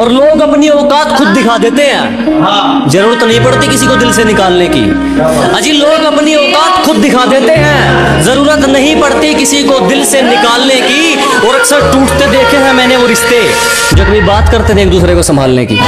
और लोग अपनी औकात खुद दिखा देते हैं। हाँ। ज़रूरत नहीं पड़ती किसी को दिल से निकालने की। अजी लोग अपनी औकात खुद दिखा देते हैं। ज़रूरत नहीं पड़ती किसी को दिल से निकालने की। और अक्सर टूटते देखे हैं मैंने वो रिश्ते जो कभी बात करते थे एक दूसरे को संभालने की।